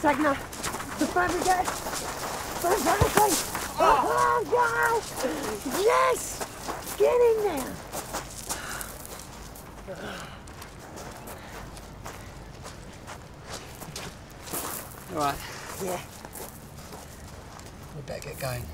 Sagna, the family get Fantastic! Oh, God! Yes! Get in there! All right. Yeah. We better get going.